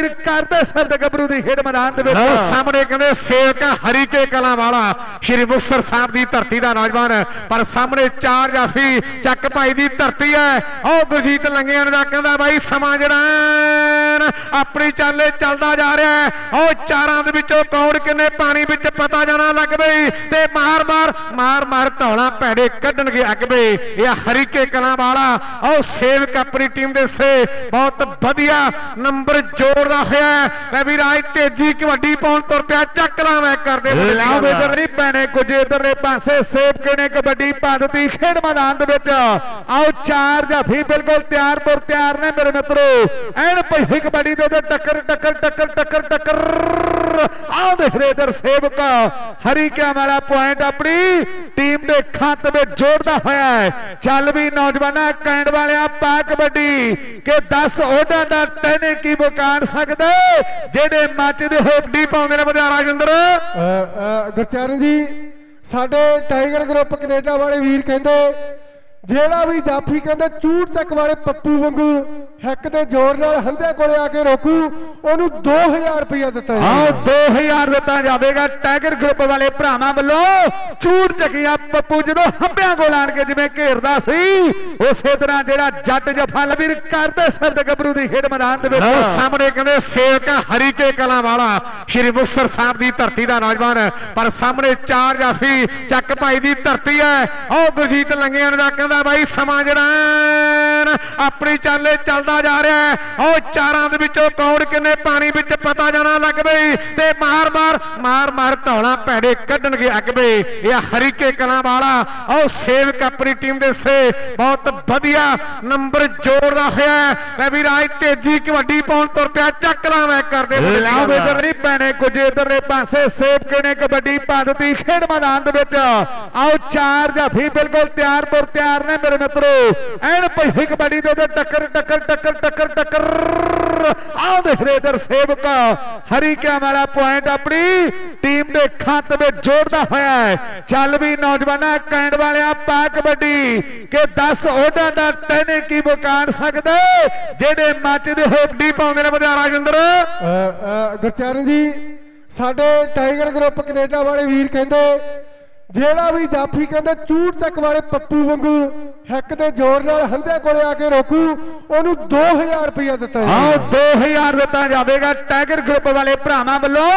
ਵੀਰ ਕਰਦੇ ਸਰਦ ਗੱਭਰੂ ਦੀ ਖੇਡ ਮੈਦਾਨ ਦੇ ਵਿੱਚ। ਸਾਹਮਣੇ ਕਹਿੰਦੇ ਸੇਵਕ ਹਰੀਕੇ ਕਲਾਂ ਵਾਲਾ, ਸ਼੍ਰੀ ਮੁਕਤਸਰ ਸਾਹਿਬ ਦੀ ਧਰਤੀ ਦਾ ਨੌਜਵਾਨ, ਪਰ ਸਾਹਮਣੇ ਚਾਰ ਜਾਫੀ ਚੱਕ ਭਾਈ ਦੀ ਧਰਤੀ ਹੈ। ਉਹ ਗੁਰਜੀਤ ਲੰਗਿਆਂ ਦਾ ਕਹਿੰਦਾ ਬਾਈ, ਸਮਾਂ ਜਿਹੜਾ ਆਪਣੀ ਚਾਲੇ ਚੱਲਦਾ ਜਾ ਰਿਹਾ ਹੈ। ਉਹ ਚਾਰਾਂ ਦੇ ਵਿੱਚੋਂ ਕੌਣ ਕਿੰਨੇ ਪਾਣੀ ਵਿੱਚ ਪਤਾ ਜਾਣਾ ਲੱਗ ਪਈ ਤੇ ਮਾਰ ਮਾਰ ਮਾਰ ਮਾਰ ਧੌਲਾ ਭੈੜੇ ਕੱਢਣਗੇ ਅੱਗ ਪਈ ਇਹ ਹਰੀਕੇ ਕਲਾਂ ਵਾਲਾ, ਉਹ ਸੇਵਕ ਆਪਣੀ ਟੀਮ ਦੇ ਸੇ, ਬਹੁਤ ਵਧੀਆ ਨੰਬਰ ਜੋੜ ਜੋੜਦਾ ਹੋਇਆ ਲੈ ਵੀ ਰਾਜ ਤੇਜੀ ਕਬੱਡੀ ਪਾਉਣ ਤੁਰ ਪਿਆ। ਚੱਕ ਲਾ ਮੈਂ ਕਰਦੇ ਲਾਓ ਇਧਰ ਨਹੀਂ ਪੈਣੇ ਕੁਝ ਇਧਰਲੇ ਪਾਸੇ ਸੇਵਕ ਨੇ ਕਬੱਡੀ ਪਾ ਦਿੱਤੀ ਖੇਡ ਮੈਦਾਨ ਦੇ ਵਿੱਚ। ਆਓ ਚਾਰ ਜਾਫੀ ਬਿਲਕੁਲ ਤਿਆਰ ਪਰ ਤਿਆਰ ਨੇ ਮੇਰੇ ਮਿੱਤਰੋ। ਐਨ ਪਈ ਕਬੱਡੀ ਦੇ ਉੱਤੇ ਟੱਕਰ ਟੱਕਰ ਟੱਕਰ ਟੱਕਰ ਟੱਕਰ। ਆਓ ਦੇਖ ਰਹੇ ਇਧਰ ਸੇਵਕ ਹਰੀਕਿਆਂ ਵਾਲਾ ਪੁਆਇੰਟ ਆਪਣੀ ਟੀਮ ਦੇ ਖਾਤੇ ਵਿੱਚ ਜੋੜਦਾ ਹੋਇਆ ਹੈ। ਚੱਲ ਵੀ ਨੌਜਵਾਨਾਂ ਕੈਂਡ ਵਾਲਿਆਂ ਪਾ ਕਬੱਡੀ, ਕਿ 10 ਓਡਾਂ ਦਾ ਟੈਨੇ ਕੀ ਮੁਕਾਣ ਸਕਦਾ? ਜਿਹੜੇ ਮੱਚਦੇ ਹੋਏ ਡੀ ਪਾਉਂਦੇ ਨੇ ਵਧਿਆ ਰਾਜਿੰਦਰ ਗੁਰਚਰਨ ਜੀ, ਸਾਡੇ ਟਾਈਗਰ ਗਰੁੱਪ ਕੈਨੇਡਾ ਵਾਲੇ ਵੀਰ ਕਹਿੰਦੇ, ਜਿਹੜਾ ਵੀ ਜਾਫੀ ਕਹਿੰਦੇ, ਚੂੜ ਚੱਕ ਵਾਲੇ ਪੱਪੂ ਵਾਂਗੂ ਹੈਕ ਦੇ ਜ਼ੋਰ ਨਾਲ ਹੰਦੇ ਕੋਲੇ ਆ ਕੇ ਰੋਕੂ ਉਹਨੂੰ 2000 ਰੁਪਇਆ ਦਿੱਤਾ ਜਾਊਗਾ 2000 ਦਿੱਤਾ ਜਾਵੇਗਾ। ਟਾਈਗਰ ਗਰੁੱਪ ਵਾਲੇ ਭਰਾਵਾਂ ਵੱਲੋਂ ਚੂੜ ਚੱਕਿਆ ਪੱਪੂ ਜਦੋਂ ਹੰਬਿਆਂ ਕੋਲ ਆਣ ਕੇ ਜਿਵੇਂ ਘੇਰਦਾ ਸੀ ਉਸੇ ਤਰ੍ਹਾਂ ਜਿਹੜਾ ਜੱਟ ਜਫਾ ਲਵੀਰ ਕਰਦੇ ਸਰਦ ਗੱਭਰੂ ਦੀ ਖੇਡ ਮੈਦਾਨ ਦੇ ਵਿੱਚ। ਸਾਹਮਣੇ ਕਹਿੰਦੇ ਸੇਵਕ ਹਰੀਕੇ ਕਲਾਂ ਵਾਲਾ ਸ਼੍ਰੀ ਮੁਕਤਸਰ ਸਾਹਿਬ ਦੀ ਧਰਤੀ ਦਾ ਨੌਜਵਾਨ ਪਰ ਸਾਹਮਣੇ ਚਾਰ ਜਾਫੀ ਚੱਕ ਭਾਈ ਦੀ ਧਰਤੀ ਹੈ। ਉਹ ਗੁਰਜੀਤ ਲੰਗਿਆਂ ਦਾ ਕਹਿੰਦਾ ਬਾਈ ਸਮਾਂ ਜਿਹੜਾ ਆਪਣੀ ਚਾਲੇ ਚੱਲਦਾ ਜਾ ਰਿਹਾ ਹੈ। ਉਹ ਚਾਰਾਂ ਦੇ ਵਿੱਚੋਂ ਕੌਣ ਕਿੰਨੇ ਪਾਣੀ ਵਿੱਚ ਪਤਾ ਜਾਣਾ ਲੱਗ ਪਈ ਤੇ ਮਾਰ ਮਾਰ ਮਾਰ ਮਾਰ ਧੌਲਾ ਭੈੜੇ ਕੱਢਣਗੇ ਅੱਗ ਪਈ ਇਹ ਹਰੀਕੇ ਕਲਾਂ ਵਾਲਾ ਉਹ ਸੇਵਕ ਆਪਣੀ ਟੀਮ ਦੇ ਸੇ। ਬਹੁਤ ਵਧੀਆ ਨੰਬਰ ਜੋੜਦਾ ਹੋਇਆ ਹੈ। ਵੀ ਰਾਜ ਤੇਜੀ ਕਬੱਡੀ ਪਾਉਣ ਤੁਰ ਪਿਆ ਚੱਕ ਲਾ ਮੈਂ ਕਰਦੇ ਲਾਓ ਇਧਰ ਨਹੀਂ ਪੈਣੇ ਕੁਝ ਇਧਰਲੇ ਪਾਸੇ ਸੇਵਕ ਨੇ ਕਬੱਡੀ ਪਾ ਦਿੱਤੀ ਖੇਡ ਮੈਦਾਨ ਦੇ ਵਿੱਚ। ਆਓ ਚਾਰ ਜਾਫੀ ਬਿਲਕੁਲ ਤਿਆਰ ਪਰ ਤਿਆਰ ਨੇ ਮੇਰੇ ਮਿੱਤਰੋ। ਐਨ ਪਈ ਕਬੱਡੀ ਦੇ ਉੱਤੇ ਟੱਕਰ ਟੱਕਰ ਟੱਕਰ ਟੱਕਰ ਟੱਕਰ। ਆਓ ਦੇਖ ਰਹੇ ਇਧਰ ਹਰੀਕਿਆਂ ਵਾਲਾ ਪੁਆਇੰਟ ਆਪਣੀ ਟੀਮ ਦੇ ਖਾਤੇ ਵਿੱਚ ਜੋੜਦਾ ਹੋਇਆ ਹੈ। ਚੱਲ ਵੀ ਨੌਜਵਾਨਾਂ ਕੈਂਡ ਵਾਲਿਆਂ ਪਾ ਕਬੱਡੀ ਕਿ 10 ਓਡਾਂ ਦਾ ਟੈਨੇ ਕੀ ਮੁਕਾਣ ਸਕਦਾ ਜਿਹੜੇ ਮੱਚਦੇ ਹੋਏ ਡੀ ਪਾਉਂਦੇ ਨੇ ਵਧਿਆ ਰਾਜਿੰਦਰ ਗੁਰਚਰਨ ਜੀ, ਸਾਡੇ ਟਾਈਗਰ ਗਰੁੱਪ ਕੈਨੇਡਾ ਵਾਲੇ ਵੀਰ ਕਹਿੰਦੇ, ਜਿਹੜਾ ਵੀ ਜਾਫੀ ਕਹਿੰਦੇ, ਚੂੜ ਚੱਕ ਵਾਲੇ ਪੱਪੂ ਵਾਂਗੂ ਹੈਕ ਦੇ ਜ਼ੋਰ ਨਾਲ ਹੰਦੇ ਕੋਲੇ ਆ ਕੇ ਰੋਕੂ ਉਹਨੂੰ 2000 ਰੁਪਇਆ ਦਿੱਤਾ ਆਓ ਜਾਊਗਾ 2000 ਦਿੱਤਾ ਜਾਵੇਗਾ। ਟਾਈਗਰ ਗਰੁੱਪ ਵਾਲੇ ਭਰਾਵਾਂ ਵੱਲੋਂ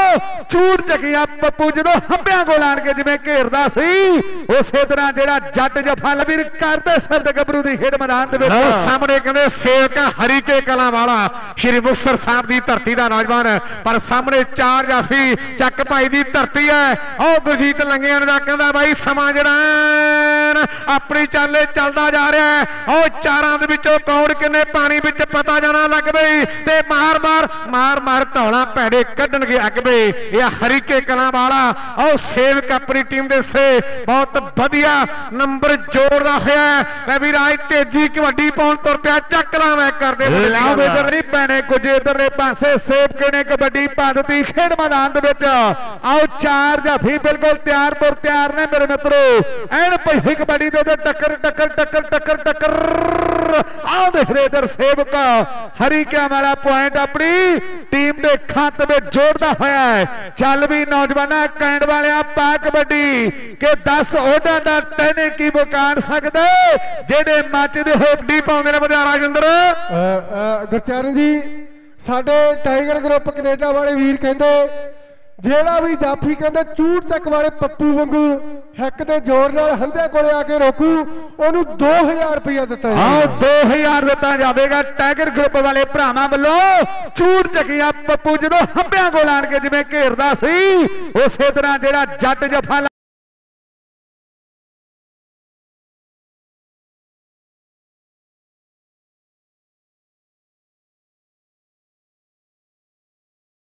ਚੂੜ ਚੱਕਿਆ ਪੱਪੂ ਜਦੋਂ ਹੰਬਿਆਂ ਕੋਲ ਆਣ ਕੇ ਜਿਵੇਂ ਘੇਰਦਾ ਸੀ ਉਸੇ ਤਰ੍ਹਾਂ ਜਿਹੜਾ ਜੱਟ ਜਫਾ ਲਵੀਰ ਕਰਦੇ ਸਰਦ ਗੱਭਰੂ ਦੀ ਖੇਡ ਮੈਦਾਨ ਦੇ ਵਿੱਚ ਸਾਹਮਣੇ ਕਹਿੰਦੇ ਸੇਵਕ ਹਰੀਕੇ ਕਲਾਂ ਵਾਲਾ ਸ਼੍ਰੀ ਮੁਕਤਸਰ ਸਾਹਿਬ ਦੀ ਧਰਤੀ ਦਾ ਨੌਜਵਾਨ ਪਰ ਸਾਹਮਣੇ ਚਾਰ ਜਾਫੀ ਚੱਕ ਭਾਈ ਦੀ ਧਰਤੀ ਹੈ। ਉਹ ਗੁਰਜੀਤ ਲੰਗਿਆਂ ਦਾ ਕਹਿੰਦਾ ਬਾਈ ਸਮਾਂ ਜਿਹੜਾ ਆਪਣੀ ਚਾਲੇ ਚੱਲਦਾ ਜਾ ਰਿਹਾ ਹੈ। ਉਹ ਚਾਰਾਂ ਦੇ ਵਿੱਚੋਂ ਕੌਣ ਕਿੰਨੇ ਪਾਣੀ ਵਿੱਚ ਪਤਾ ਜਾਣਾ ਲੱਗ ਪਈ ਤੇ ਮਾਰ ਮਾਰ ਮਾਰ ਮਾਰ ਧੌਲਾ ਭੈੜੇ ਕੱਢਣਗੇ ਅੱਗ ਇਹ ਹਰੀਕੇ ਕਲਾਂ ਵਾਲਾ ਉਹ ਸੇਵਕ ਆਪਣੀ ਟੀਮ ਦੇ ਸੇ। ਬਹੁਤ ਵਧੀਆ ਨੰਬਰ ਜੋੜਦਾ ਹੋਇਆ ਹੈ। ਵੀ ਰਾਜ ਤੇਜੀ ਕਬੱਡੀ ਪਾਉਣ ਤੁਰ ਪਿਆ ਚੱਕ ਲਾ ਮੈਂ ਕਰਦੇ ਲਾਓ ਇਧਰ ਨਹੀਂ ਪੈਣੇ ਕੁਝ ਇਧਰਲੇ ਪਾਸੇ ਸੇਵਕ ਨੇ ਕਬੱਡੀ ਪਾ ਦਿੱਤੀ ਖੇਡ ਮੈਦਾਨ ਦੇ ਵਿੱਚ। ਆਓ ਚਾਰ ਜਾਫੀ ਬਿਲਕੁਲ ਤਿਆਰ ਪਰ ਤਿਆਰ ਨੇ ਮੇਰੇ ਮਿੱਤਰੋ। ਐਨ ਪਈ ਕਬੱਡੀ ਦੇ ਟੱਕਰ ਟੱਕਰ ਟੱਕਰ ਟੱਕਰ ਟੱਕਰ। ਆਓ ਦੇਖ ਰਹੇ ਇਧਰ ਸੇਵਕ। ਹਰੀਕਿਆਂ ਵਾਲਾ ਪੁਆਇੰਟ ਆਪਣੀ ਟੀਮ ਦੇ ਖਾਤੇ ਵਿੱਚ ਜੋੜਦਾ ਹੋਇਆ ਹੈ। ਚੱਲ ਵੀ ਨੌਜਵਾਨਾਂ ਕੈਂਡ ਵਾਲਿਆਂ ਪਾ ਕਬੱਡੀ, ਕਿ 10 ਓਡਾਂ ਦਾ ਟੈਨੇ ਕੀ ਮੁਕਾਣ ਸਕਦਾ ਜਿਹੜੇ ਮੱਚਦੇ ਹੋਏ ਡੀ ਪਾਉਂਦੇ ਨੇ ਵਧਿਆ ਰਾਜਿੰਦਰ। ਗੁਰਚਰਨ ਜੀ, ਸਾਡੇ ਟਾਈਗਰ ਗਰੁੱਪ ਕੈਨੇਡਾ ਵਾਲੇ ਵੀਰ ਕਹਿੰਦੇ, ਜਿਹੜਾ ਵੀ ਜਾਫੀ ਕਹਿੰਦੇ, ਚੂੜ ਚੱਕ ਵਾਲੇ ਪੱਪੂ ਵਾਂਗੂ ਹੱਕ ਦੇ ਜ਼ੋਰ ਨਾਲ ਹੰਦੇ ਕੋਲੇ ਆ ਕੇ ਰੋਕੂ, ਉਹਨੂੰ 2000 ਰੁਪਇਆ ਦਿੱਤਾ ਆਓ ਜਾਊਗਾ 2000 ਦਿੱਤਾ ਜਾਵੇਗਾ। ਟਾਈਗਰ ਗਰੁੱਪ ਵਾਲੇ ਭਰਾਵਾਂ ਵੱਲੋਂ ਚੂੜ ਚੱਕੀਆਂ ਪੱਪੂ ਜਦੋਂ ਹੰਬਿਆਂ ਕੋਲ ਆਣ ਕੇ ਜਿਵੇਂ ਘੇਰਦਾ ਸੀ, ਉਸੇ ਤਰ੍ਹਾਂ ਜਿਹੜਾ ਜੱਟ ਜਫਾ